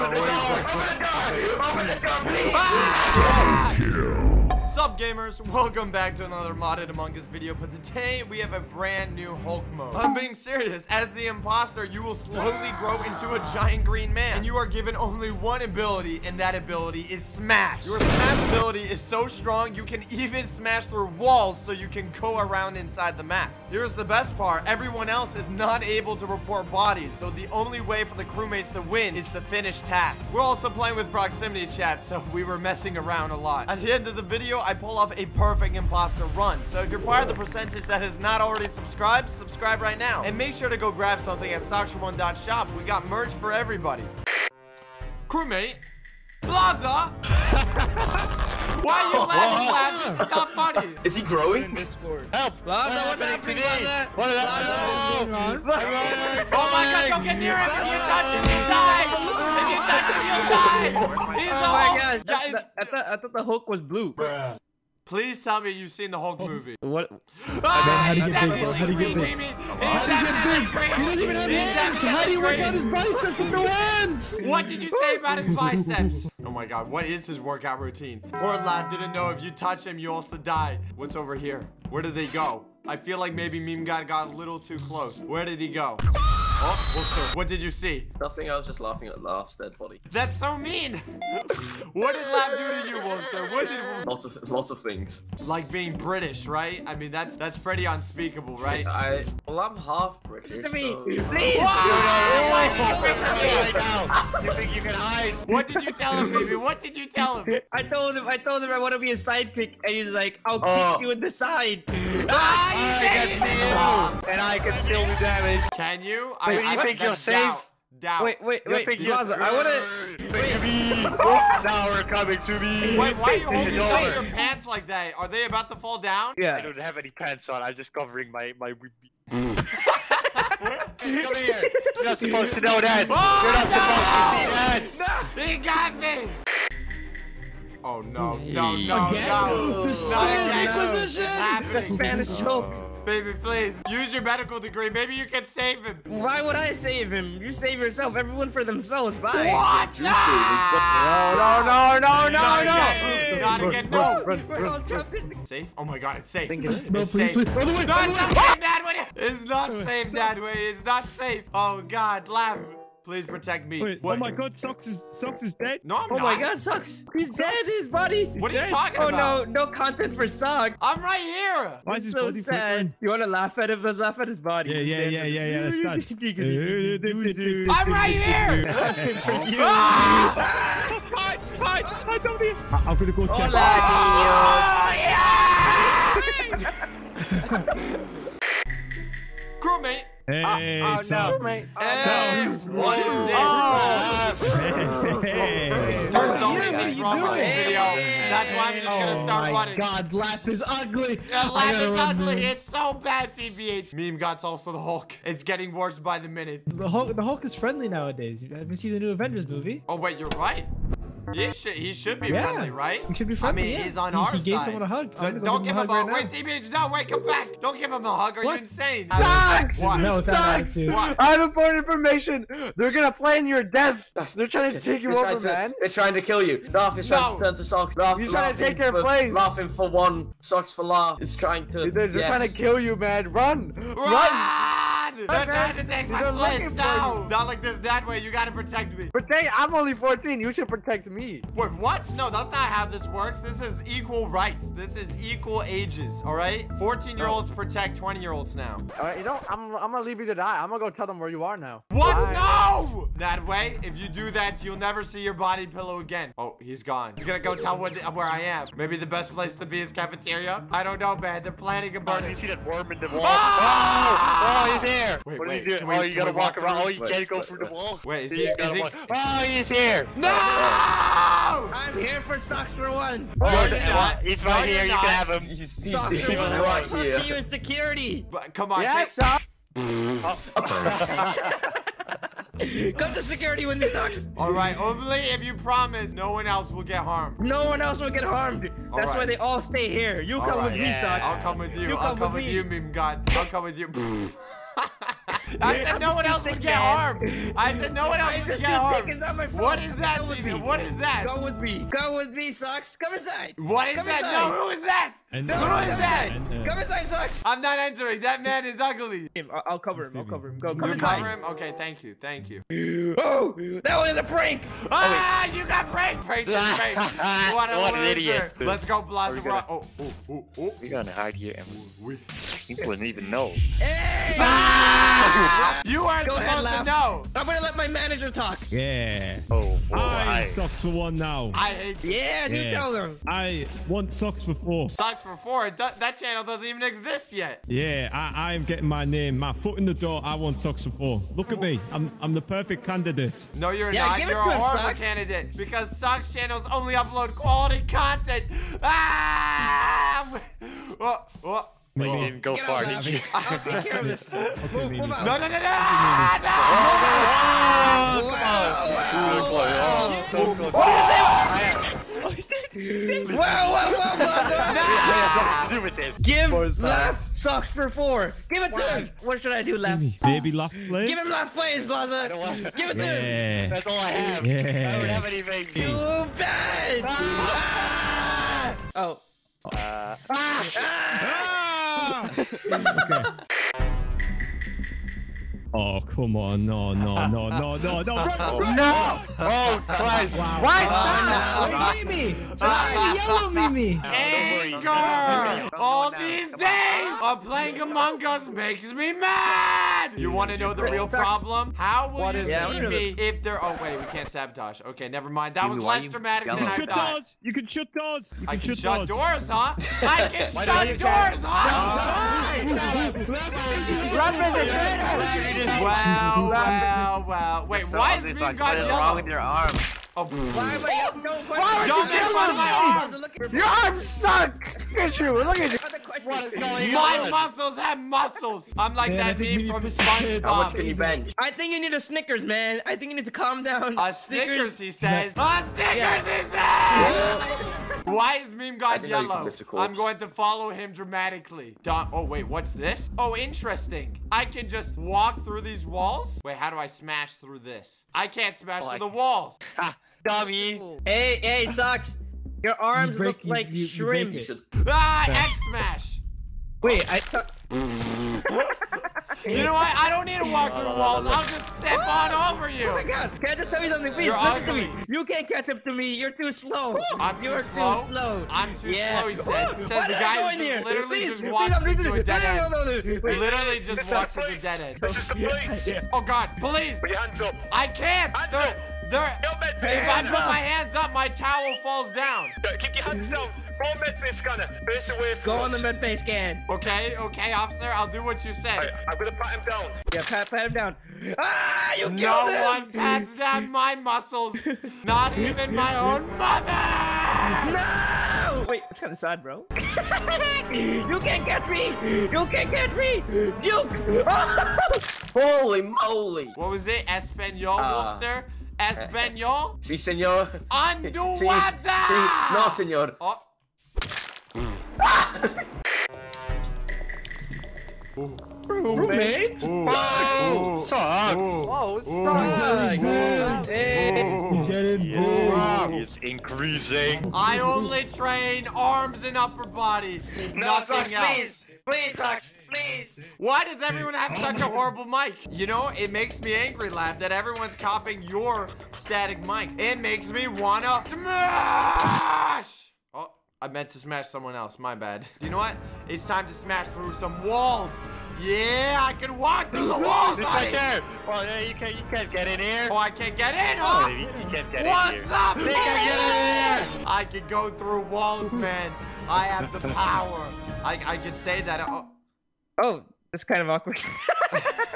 Open the door! Open the door! Open the door, please! Ah! Sup gamers, welcome back to another modded Among Us video, but today we have a brand new Hulk mode. I'm being serious, as the imposter, you will slowly grow into a giant green man, and you are given only one ability, and that ability is Smash. Your Smash ability is so strong, you can even smash through walls so you can go around inside the map. Here's the best part, everyone else is not able to report bodies, so the only way for the crewmates to win is to finish tasks. We're also playing with proximity chat, so we were messing around a lot. At the end of the video, I pull off a perfect imposter run. So if you're part of the percentage that has not already subscribed, subscribe right now. And make sure to go grab something at SocksFor1.shop. We got merch for everybody. Crewmate, Plaza! Why are you laughing, laughing? It's not funny. Is he growing? Help! Plaza, what's happening, Plaza? What is Plaza, happening? Oh my god, don't get near him! If you touch him, you die! If you touch him, you die! He's the Oh my Hulk! god, Yeah, I, I, thought, I thought the Hulk was blue. Please tell me you've seen the Hulk movie. What? Ah, how do you get big, definitely How do you get green, big? How do you get big? He doesn't even have He's hands. How do you work out his biceps with no hands? What did you say about his biceps? Oh my god, what is his workout routine? Poor lad didn't know if you touch him, you also die. What's over here? Where did they go? I feel like maybe Meme God got a little too close. Where did he go? Oh, Wolfster, what did you see? Nothing, I was just laughing at Laugh's dead body. That's so mean. what did Lab do to you, Wolfster? What did Lots of, lots of things. like being British, right? I mean, that's that's pretty unspeakable, right? I, well, I'm half British, me, so... please. You think you can hide? What did you tell him, baby? What did you tell him? I told him, I told him I want to be a sidekick, and he's like, I'll Oh. kick you in the side. Ah, I can did see you, and I can still do damage. Can you? Wait, you I, think you're safe? Doubt. doubt. Wait, wait, You wait, think you're- Plaza, I want to. Wait to me. Oh, now we're coming to me. Wait, why are you holding your pants like that? Are they about to fall down? Yeah. I don't have any pants on. I'm just covering my my. Come here. You're not supposed to know that. Oh, You're not no! supposed to see that. No. He got me! Oh no, no, no, Again? no. The No, Spanish again. Inquisition? The. Spanish choke. Baby, please. Use your medical degree. Maybe you can save him. Why would I save him? You save yourself. Everyone for themselves. Bye. What? No! No, no, no, no, Not no. again. Not again. No. We're all trapped in the Safe? Oh my god, it's safe. No, It's please, safe. please. Other way, No, other it's way. not safe, Dad. What are you- It's not safe, Dad. Wait, it's not safe. Oh God, Lab, please protect me. Wait, What- oh my god, Socks is Socks is dead. No, I'm Oh not. my god, Socks! He's dead, his body! What are you dead. talking Oh about? Oh no, no content for Socks! I'm right here. Why is his so body sad. flickering? You wanna laugh at him? Let's laugh at his body. Yeah, yeah, yeah, yeah, yeah, let's dance. I'm right here. For you. Ah! Hide, hide, hide over here. I- I'm gonna go check. Oh yeah! Crewmate. Oh, hey, oh, no, Socks. mate. Hey, Socks. what is oh. this? Oh. Hey. There's so Yeah, many what are things you wrong with this video. That's why I'm just gonna Oh start my running. god, laugh is ugly. The I laugh is run ugly. this. It's so bad, TBH. Meme God's also the Hulk. It's getting worse by the minute. The Hulk, the Hulk is friendly nowadays. You haven't seen the new Avengers movie? Oh wait, you're right. He should he should be Yeah. friendly, right? He should be friendly. I mean, yeah. he's on he, our He gave someone a hug. Uh, I'm gonna go don't give him a right wait, now. TBH. No, wait, come back. Don't give him a hug. Are What? you insane? Sucks! What? No, it's Sucks! What? I have important information. They're gonna plan your death. They're trying to take you They're over, to- man. They're trying to kill you. Laugh is trying No. to turn to Socks. Laugh, He's trying to laughing take your for, place. Laughing for one, Socks for laugh. It's trying to. They're, they're yes. trying to kill you, man. Run! Run! Run! They're Okay. trying to take my They're place. looking for No, you. not like this. That way. You gotta protect me. Protect! I'm only 14. You should protect me. Wait, what? No, that's not how this works. This is equal rights. This is equal ages. All right. 14 year olds protect 20 year olds now. All right, you know, I'm, I'm gonna leave you to die. I'm gonna go tell them where you are now. What? Bye. No! That way, if you do that, you'll never see your body pillow again. Oh, he's gone. He's gonna go tell where, where I am. Maybe the best place to be is cafeteria? I don't know, man. They're planning a Oh, murder. you see that worm in the wall? Ah! Oh, oh, he's here. Wait, what wait, is he doing? can we- oh, you gotta walk walk around. Oh, you Wait, can't go wait, through the wait. wall. Wait, is You he- is he- walk- Oh, he's here. No! I'm here for stocks for one. Oh, you're yeah, not. He's right you're here. You not. can have him. He's, he's, Stocks he's for one. I right want to here. to you in security. But come on. Yes, say- sir. Come to security with me, socks. All right, only if you promise no one else will get harmed. No one else will get harmed. All That's why they all stay here. You All come right. with me, Yeah. socks. I'll come with you. You I'll come come with with me. you, meme god. I'll come with you. I said no one else would get harmed. I said no one else would get harmed. thick, it's not my fault. What is that, Go Steven? What is that? Go with me. Go with me, Socks. Come inside. What is Come that? inside. No, who is that? And, Who is that? and, uh, Come inside, Socks. I'm not entering. That man is ugly. I'll, I'll cover him. I'll cover him. Go. Come You inside. cover him? Okay, thank you. Thank you. Oh, that one is a prank. Ah, you got pranked. Pranked is fake. What What an loser. idiot. Let's go, Blaza. Are gonna- Oh, oh, oh, oh. We're gonna hide here and you wouldn't even know. Hey! Ah! You aren't Go ahead, supposed to know. I'm gonna let my manager talk. yeah. Oh, I why? ain't socks for one now. I hate you. Yeah, you tell them. I want socks for four. Socks for four. That channel doesn't even exist yet. Yeah, I, I am getting my name, my foot in the door. I want socks for four. Look at me. I'm I'm the perfect candidate. No, you're Yeah, not. You're to a him, horrible Sucks. candidate because socks channels only upload quality content. Ah! Oh, oh. You Maybe. didn't go Get far, out, did you? I'll take care of this. Okay, Move, maybe. move out. No, no, no, no, no! Oh, he's dead. He's dead. Wow, wow, wow, Blaza. Nothing to do with this. Give Four socks. For four. Give it to him. What should I do, Laugh? Baby laugh, please. Give him Laugh plays, Blaza. Give it to him. That's all I have. Yeah. I don't have anything. Too bad. Ah! Oh. Uh, Ah! okay. Oh, come on. No, no, no, no, no, no. Run, run. No! oh, Christ. Why stop? Wait, Mimi! Sorry, yellow Mimi! Anger! All these days of playing Among Us makes me mad! You want to know the real problem? How will you Yeah, I see me if there- Oh, wait, we can't sabotage. Okay, never mind. That was less dramatic than yelling? I Shut thought. doors. You can shut doors. You I can can shut shut doors. doors, huh? I can shut doors, huh? Wow, wow, wow. Wait, why is me got What is wrong with your arm? Oh, Why am I yelling? No, Why would Don't you make fun of my arms. Your arms suck! Look at you! Look at you! What is going My on? muscles have muscles. I'm like Man, that think meme from need to. How much SpongeBob. can you bench? I think you need a Snickers, man. I think you need to calm down. A Snickers, he says. A Snickers, he says. Why is meme I god didn't know you could yellow? lift a corpse. I'm going to follow him dramatically. Don oh, wait, what's this? Oh, interesting. I can just walk through these walls? Wait, how do I smash through this? I can't smash Oh, I through the walls. Ha, dummy. Hey, hey, Socks. Your arms break- look you- like you- you shrimps. it. Ah, X smash. Wait, I. You know what? I don't need to walk through the walls. I'll just step ah! on over you. Oh my gosh, can I just tell you something, please? You're Listen to me. You can't catch up to me. You're too slow. I'm too You're slow? too slow. I'm too yeah. slow, he said. Says Why the did guy I who just literally please, just walked I'm into literally- a dead no, end. no, no, no, no. Wait. Literally just This walked the to the dead end. This is the police. Oh god, police! Put your hands up. I can't! Hands They're, up. they're, if I put my hands up, my towel falls down. Keep your hands down. Go on medbay scanner. Face away from Go on the us. med face scan. Okay, okay, officer, I'll do what you say. Right, I'm gonna pat him down. Yeah, pat, pat him down. Ah, you killed No him. one pats down my muscles, not even my own mother! No! Wait, it's kind of sad, bro. you can't catch me! You can't catch me! Duke! Holy moly! What was it? Espanol, Ah. Wolfster? Espanol? Si, senor. Si, Anduada! si. No, senor. Oh. Roommate? Ooh. Suck. Oh, Hey. He's getting Wow. bored. It's increasing. I only train arms and upper body, nothing else. Please, Please, Doc, please! Why does everyone have such a horrible mic? You know, it makes me angry, Laugh, that everyone's copying your static mic. It makes me wanna smash! Oh, I meant to smash someone else, my bad. You know what? It's time to smash through some walls. Yeah, I can walk through the walls, It's right buddy! there. Oh, well, yeah, you can't, you can't get in here. Oh, I can't get in, Oh, huh? you you can't get in What's here. up, They can't get in here. I can go through walls, man. I have the power. I, I can say that. Uh, oh. Oh, that's kind of awkward.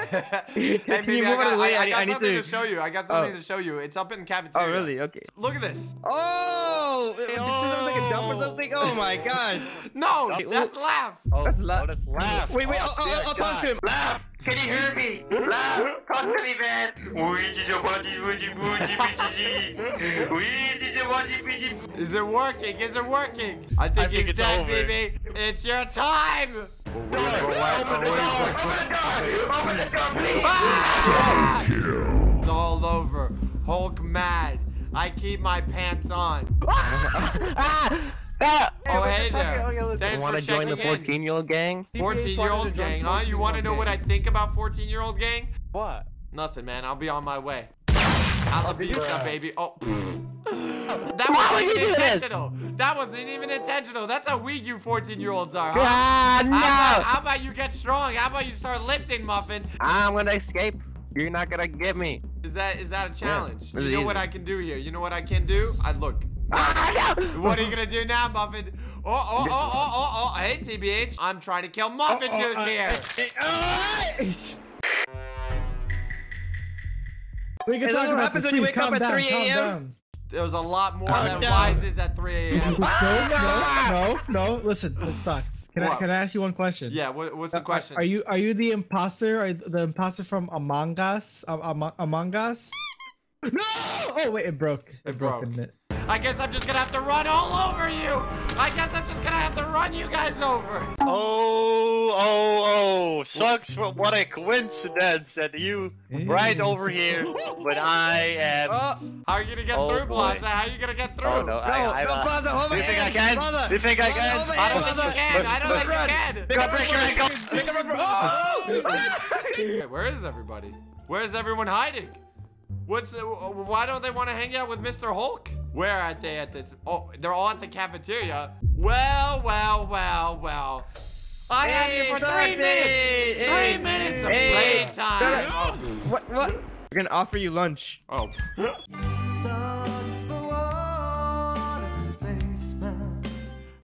hey, Can baby, you I move out got, of the? I, I I- got I need something to... to- show you. I got something Oh. to show you. It's up in oh, cafeteria. Oh, really? Okay. Look at this. Oh! Did someone like a dump or something? Oh my oh. god. No, Okay, that's well- laugh. Oh, That's oh, la- oh, that's laugh. Wait, wait, Oh, I'll, I'll, I'll talk to him. Laugh! Can you hear me? Laugh! Talk to me, man! We did the body, we did the We did the body, we did Is it working? Is it working? I think, I think he's it's dead, over. baby. It's your time. Door! Open the door! Open the door! Open the door, please! Ah! It's all over. Hulk mad. I keep my pants on. Ah! Ah! Oh, hey wait, there. okay, listen. Thanks Want to join the 14 year old gang? 14 year old gang, huh? You want to know what I think about 14 year old gang? What? Nothing, man. I'll be on my way. I'll be baby. Oh. that wasn't would you even do this? intentional. That wasn't even intentional. That's how weak you 14 year olds are, huh? Ah, How about, no! how about you get strong? How about you start lifting, Muffin? I'm gonna escape. You're not gonna get me. Is that is that a challenge? really you know what. I can do here? You know what I can do? I look. Ah, no! What are you gonna do now, Muffin? Oh, oh, oh, oh, oh, oh. Hey, TBH. I'm trying to kill Muffin Oh, Juice uh, here. We can Is talk what about happens this. when you Please, wake up calm at down, 3 a.m.? Down. There's a lot more Calm that down. rises at 3 a.m. No, no, no, no. Listen, it sucks. Can I can I ask you one question? yeah, what, what's the Are- question? Are, you are you the imposter? Are you the imposter from Among Us? Um, Among, Among Us? No! Oh wait, it broke. It, It broke. broke. it? I guess I'm just gonna have to run all over you. I guess I'm just gonna have to run you guys over. Oh, oh, oh. Sucks, but what a coincidence that you right over here when I am. Oh, How are you gonna get Oh, through, boy. Plaza? How are you gonna get through? Oh no, I, I'm no, uh, Plaza, hold Do you my think I can? Plaza, Do you think I can? I don't think you can. I don't think you can. Pick up, break your ankle. Pick up for- Oh! Wait, where is everybody? Where's everyone hiding? What's uh, why don't they want to hang out with Mr. Hulk? Where are they at this? Oh, they're all at the cafeteria. Well, well, well, well. I have you for three minutes. Hey! Three minutes of Hey! playtime. What? What? We're gonna offer you lunch. Oh. So